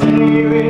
see you.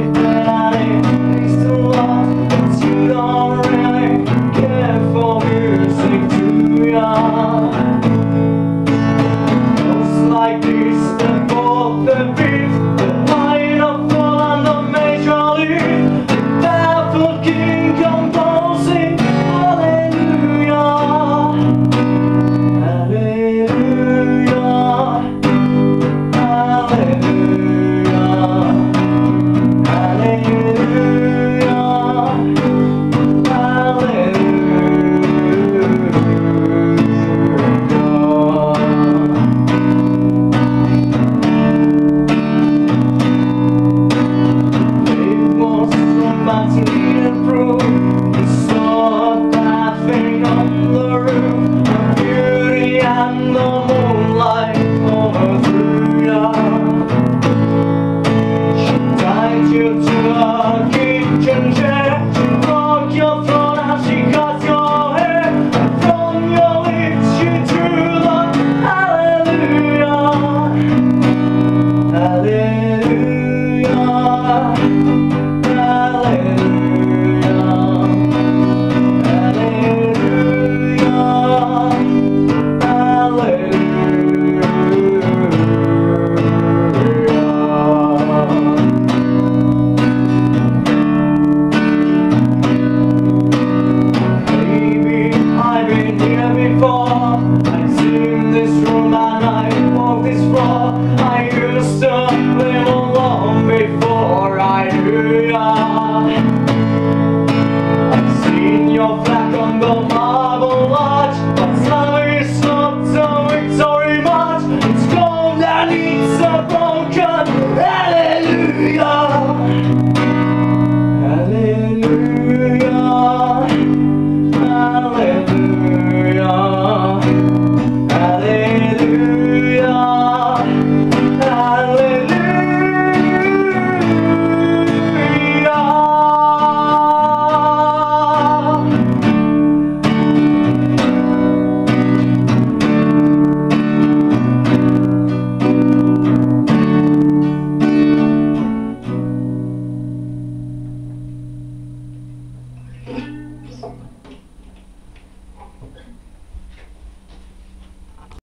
naufragando